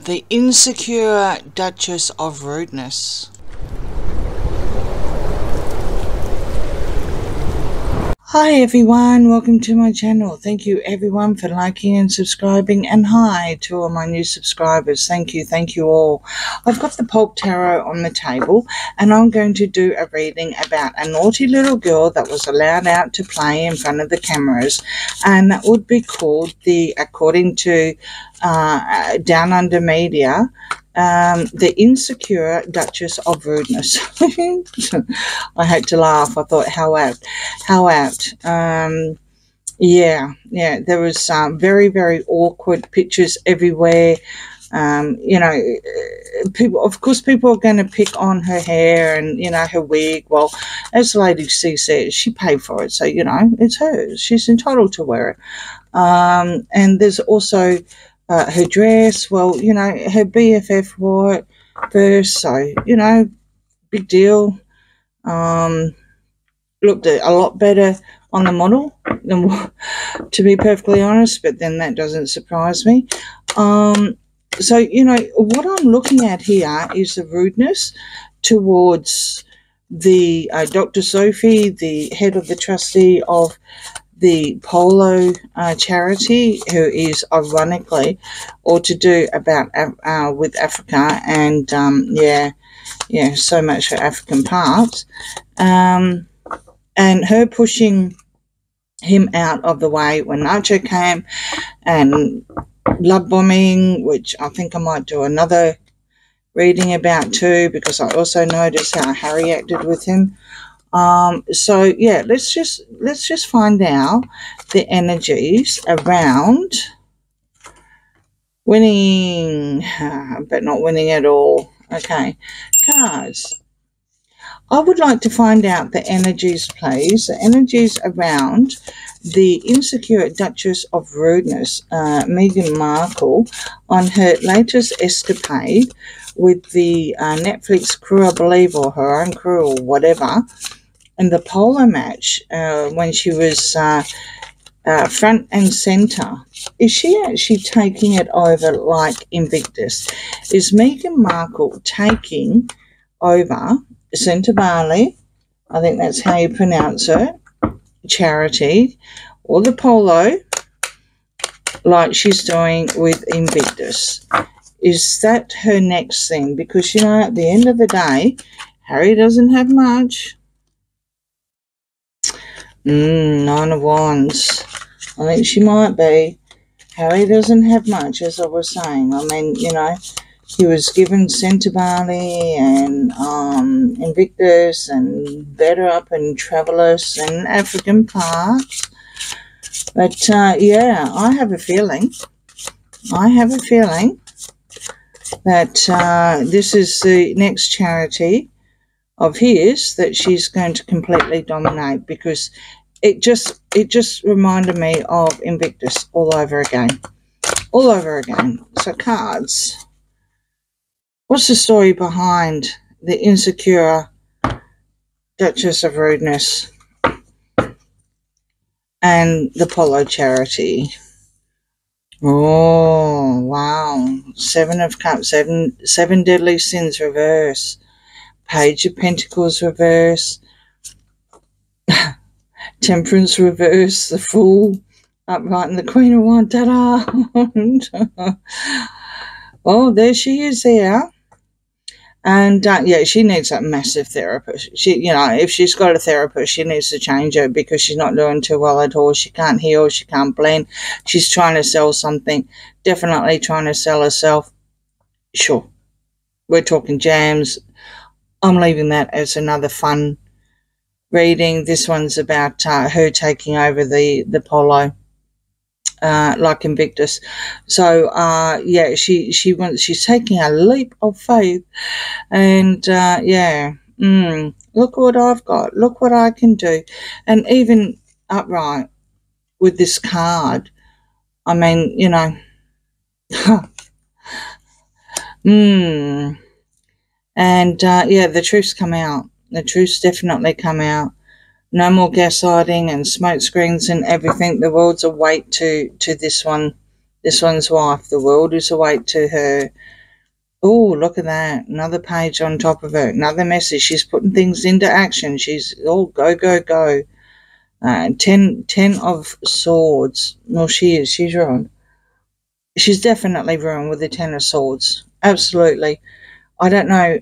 The Insecure Duchess of Rudeness. Hi everyone, welcome to my channel. Thank you everyone for liking and subscribing and hi to all my new subscribers. Thank you, thank you all. I've got the Pulp Tarot on the table and I'm going to do a reading about a naughty little girl that was allowed out to play in front of the cameras and that would be called the, according to uh, Down Under Media, um, the insecure Duchess of Rudeness. I had to laugh. I thought, how apt, how apt. Um, yeah, yeah. There was um, very, very awkward pictures everywhere. Um, you know, people. Of course, people are going to pick on her hair and you know her wig. Well, as Lady C said, she paid for it, so you know it's hers. She's entitled to wear it. Um, and there's also uh, her dress. Well, you know, her BFF wore it first, so you know, big deal. Um, looked a lot better on the model than to be perfectly honest, but then that doesn't surprise me. Um, so you know what I'm looking at here is the rudeness towards the uh, Dr. Sophie, the head of the trustee of the Polo uh, charity, who is ironically all to do about uh, with Africa, and um, yeah, yeah, so much for African parts, um, and her pushing him out of the way when Nacho came, and love bombing, which I think I might do another reading about too, because I also noticed how Harry acted with him. Um, so yeah, let's just let's just find out the energies around winning, but not winning at all. Okay, cards. I would like to find out the energies, please. The energies around the insecure Duchess of Rudeness, uh, Meghan Markle, on her latest escapade with the uh, Netflix crew, I believe, or her own crew, or whatever in the polo match uh, when she was uh, uh, front and center. Is she actually taking it over like Invictus? Is Meghan Markle taking over Sentebale? I think that's how you pronounce it. Charity or the polo, like she's doing with Invictus. Is that her next thing? Because, you know, at the end of the day, Harry doesn't have much. Nine of Wands. I think she might be. Harry doesn't have much, as I was saying. I mean, you know, he was given Sentebale and um, Invictus and BetterUp and Travalyst and African Parks. But uh, yeah, I have a feeling, I have a feeling that uh, this is the next charity of his that she's going to completely dominate because it just it just reminded me of Invictus all over again. All over again. So cards. What's the story behind the insecure Duchess of Rudeness and the Polo Charity? Oh, wow. Seven of Cups, seven, seven deadly sins reverse. Page of Pentacles reverse. Temperance reverse, the Fool upright, and the Queen of Wands. Ta-da! oh, there she is there. And uh, yeah, she needs a massive therapist. She, you know, if she's got a therapist, she needs to change her because she's not doing too well at all. She can't heal, she can't blend. She's trying to sell something, definitely trying to sell herself. Sure, we're talking jams, I'm leaving that as another fun reading. This one's about uh, her taking over the the polo. Uh, like Invictus, so uh, yeah, she she wants she's taking a leap of faith, and uh, yeah, mm, look what I've got, look what I can do, and even upright with this card, I mean, you know, hmm. And uh, yeah, the truth's come out. The truth's definitely come out. No more gaslighting and smoke screens and everything. The world's awake to to this one, This one's wife. The world is awake to her. Oh, look at that. Another page on top of it. Another message. She's putting things into action. She's, oh, go, go, go. Uh, ten, ten of swords. Well, she is. She's ruined. She's definitely ruined with the ten of swords. Absolutely. I don't know.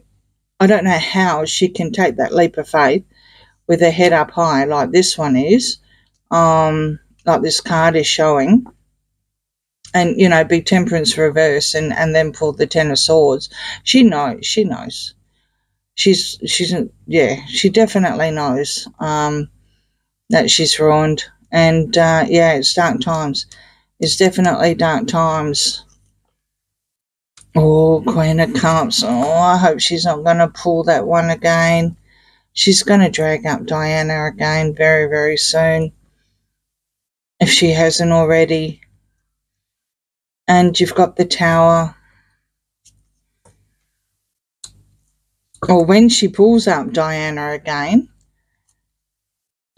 I don't know how she can take that leap of faith with her head up high like this one is. Um, like this card is showing and you know be temperance reverse and and then pull the ten of swords she knows she knows she's she's yeah she definitely knows um that she's ruined and uh yeah it's dark times it's definitely dark times oh queen of cups oh i hope she's not gonna pull that one again she's gonna drag up diana again very very soon if she hasn't already and you've got the tower. Or when she pulls up Diana again,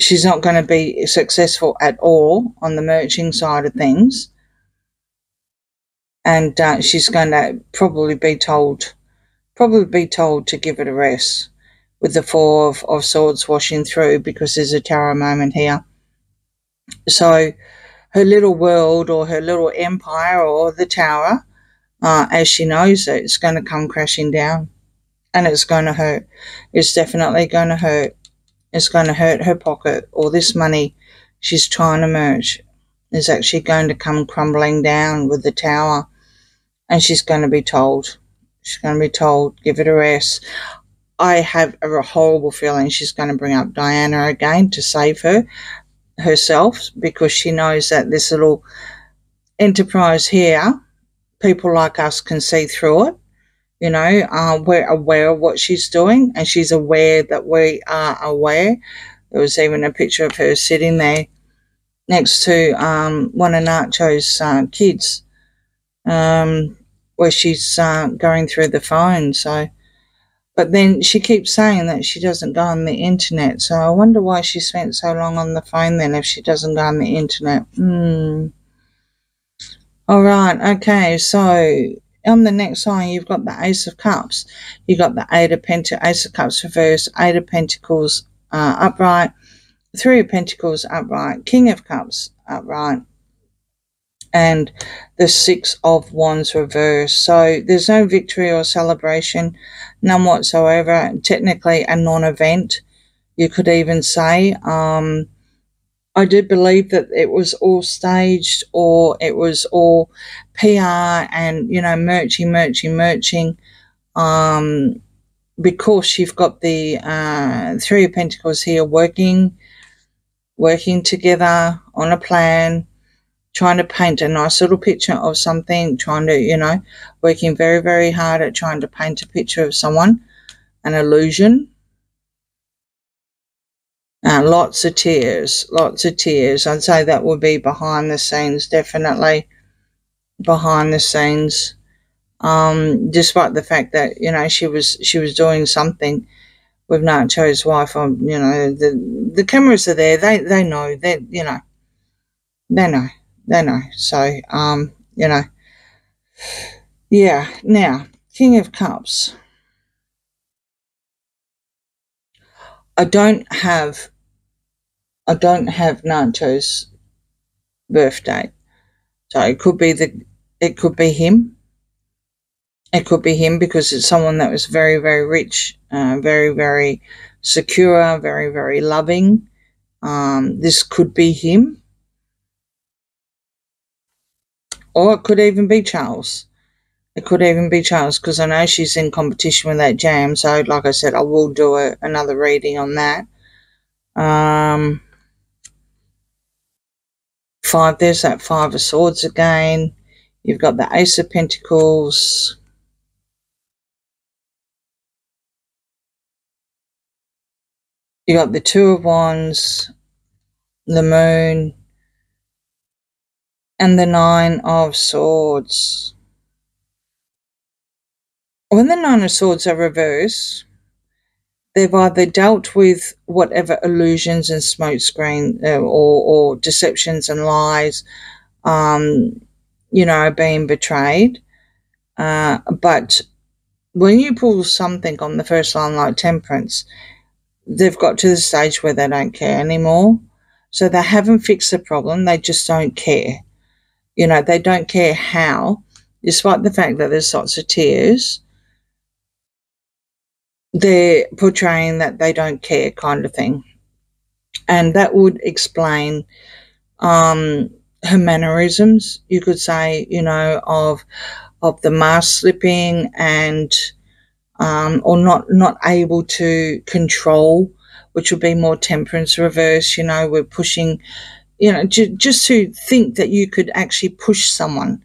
she's not going to be successful at all on the merching side of things. And uh, she's going to probably be told, probably be told to give it a rest with the Four of, of Swords washing through because there's a tower moment here. So her little world or her little empire or the tower, uh, as she knows it, it's going to come crashing down. And it's going to hurt. It's definitely going to hurt. It's going to hurt her pocket. All this money she's trying to merge is actually going to come crumbling down with the tower. And she's going to be told. She's going to be told, give it a rest. I have a horrible feeling she's going to bring up Diana again to save her herself because she knows that this little enterprise here, people like us can see through it. You know, uh, we're aware of what she's doing and she's aware that we are aware. There was even a picture of her sitting there next to um, one of Nacho's uh, kids um, where she's uh, going through the phone. So, but then she keeps saying that she doesn't go on the internet. So I wonder why she spent so long on the phone then if she doesn't go on the internet. Hmm. All right. Okay. So on the next line, you've got the Ace of Cups. You've got the Eight of Pentacles, Ace of Cups reverse, Eight of Pentacles uh, upright, Three of Pentacles upright, King of Cups upright, and the Six of Wands reverse. So there's no victory or celebration, none whatsoever. Technically, a non event, you could even say. Um, I do believe that it was all staged or it was all PR and, you know, merching, merching, merching. Um, because you've got the uh, Three of Pentacles here working, working together on a plan trying to paint a nice little picture of something, trying to, you know, working very, very hard at trying to paint a picture of someone, an illusion. Uh, lots of tears, lots of tears. I'd say that would be behind the scenes, definitely behind the scenes. Um, despite the fact that you know she was she was doing something with Nacho's wife. Um, you know the the cameras are there. They they know. that you know they know they know. So, um, you know, yeah. Now, King of Cups. I don't have, I don't have Nacho's birthday. So it could be the, it could be him. It could be him because it's someone that was very, very rich, uh, very, very secure, very, very loving. Um, this could be him. Or it could even be Charles. It could even be Charles because I know she's in competition with that jam. So, like I said, I will do a, another reading on that. Um, five, there's that Five of Swords again. You've got the Ace of Pentacles. You got the Two of Wands, the Moon, and the Nine of Swords. When the Nine of Swords are reversed, they've either dealt with whatever illusions and smokescreen uh, or, or deceptions and lies, um, you know, being betrayed. Uh, but when you pull something on the first line like temperance, they've got to the stage where they don't care anymore. So they haven't fixed the problem, they just don't care. You know, they don't care how, despite the fact that there's lots of tears, they're portraying that they don't care, kind of thing. And that would explain um, her mannerisms, you could say, you know, of of the mask slipping and um, or not not able to control, which would be more temperance reverse. You know, we're pushing, you know, j- just to think that you could actually push someone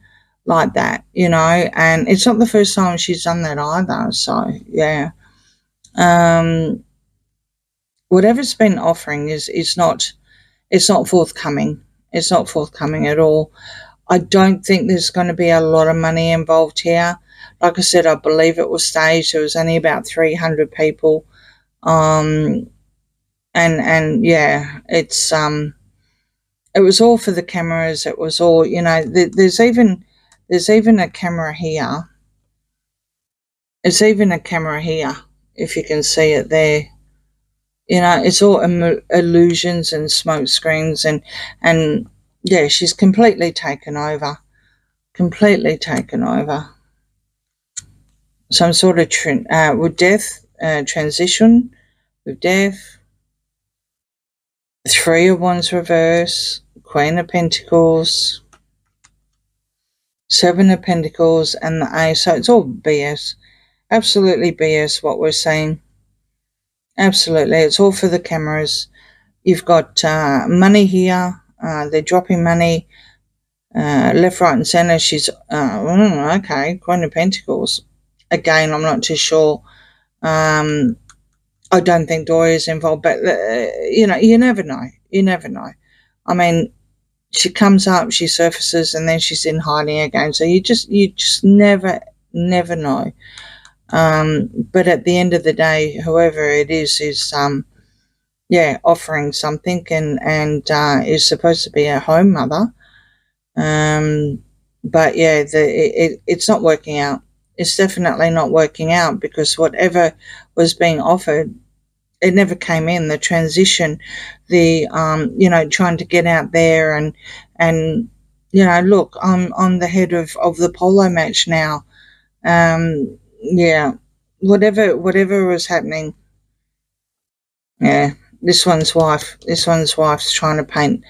like that, you know, and it's not the first time she's done that either. So yeah, um, whatever's been offering is is not it's not forthcoming. It's not forthcoming at all. I don't think there's going to be a lot of money involved here. Like I said, I believe it was staged. There was only about 300 people. Um, and, and yeah, it's, um, it was all for the cameras. It was all, you know, th- there's even, there's even a camera here. It's even a camera here, if you can see it there. You know, it's all Im- illusions and smoke screens and, and yeah, she's completely taken over. Completely taken over. Some sort of tra- uh, with death, uh, transition with death. Three of Wands reverse, Queen of Pentacles, Seven of Pentacles, and the Ace. So it's all BS. Absolutely BS what we're seeing. Absolutely. It's all for the cameras. You've got uh, money here uh, they're dropping money uh, left, right, and centre. She's uh, mm, okay. Queen of Pentacles. Again, I'm not too sure. Um, I don't think Doria's involved, but uh, you know, you never know. You never know. I mean, she comes up, she surfaces, and then she's in hiding again. So you just, you just never, never know. Um, but at the end of the day, whoever it is, is um, yeah, offering something and and uh, is supposed to be a home mother. Um, but yeah, the it, it's not working out. It's definitely not working out because whatever was being offered, it never came in. The transition, the um, you know, trying to get out there and and you know, look, I'm I'm the head of of the polo match now. Um, yeah, whatever whatever was happening. Yeah, this one's wife, this one's wife's trying to paint,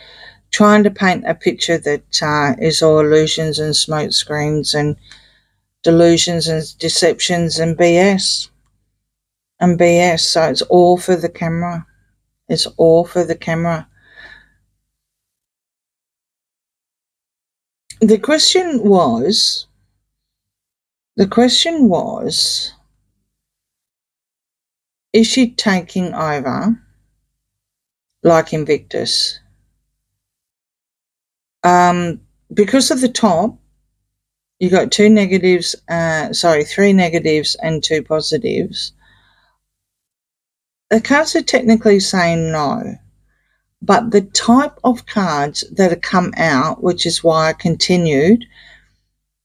trying to paint a picture that uh, is all illusions and smoke screens and delusions and deceptions and BS. And BS. So it's all for the camera. It's all for the camera. The question was, the question was, is she taking over like Invictus. Um, because of the top, you got two negatives, uh, sorry, three negatives and two positives. The cards are technically saying no, but the type of cards that have come out, which is why I continued,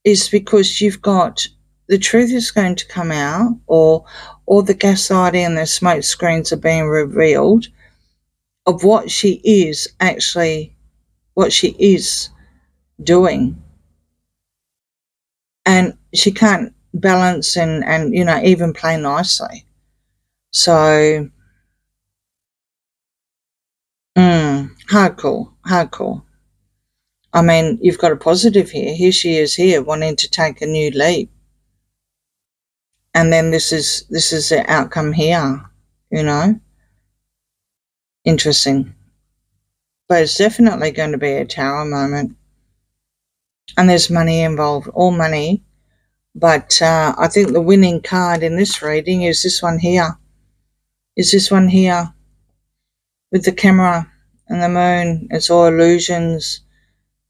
is because you've got the truth is going to come out, or or the gaslighting and the smoke screens are being revealed, of what she is actually, what she is doing. And she can't balance and, and you know, even play nicely. So, mm, hardcore, hardcore. I mean, you've got a positive here. Here she is here wanting to take a new leap. And then this is this is the outcome here, you know interesting. But it's definitely going to be a tower moment. And there's money involved, all money. But uh, I think the winning card in this reading is this one here. Is this one here with the camera and the moon. It's all illusions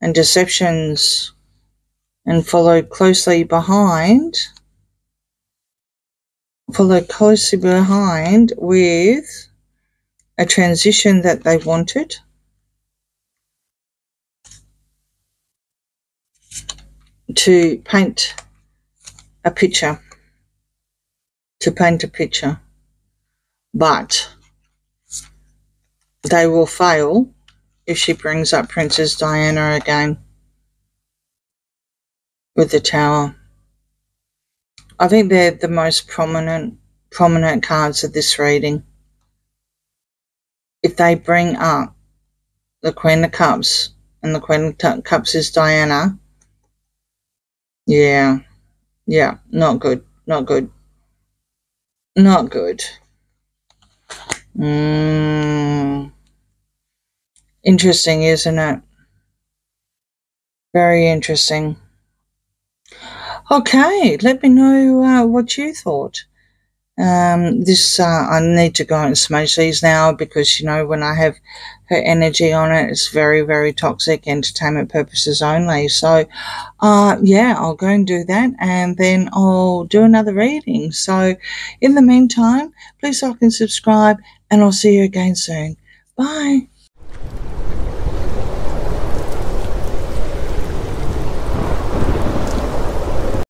and deceptions. And followed closely behind. Followed closely behind with a transition that they wanted. to paint a picture. To paint a picture. But they will fail if she brings up Princess Diana again with the tower. I think they're the most prominent prominent cards of this reading. If they bring up the Queen of Cups and the Queen of Cups is Diana, yeah, yeah, not good, not good, not good. Mm. Interesting, isn't it? Very interesting. Okay, let me know uh, what you thought. Um, this uh, I need to go and smudge these now because you know when I have her energy on it, it's very very toxic. Entertainment purposes only. So, uh, yeah, I'll go and do that, and then I'll do another reading. So, in the meantime, please like and subscribe, and I'll see you again soon. Bye.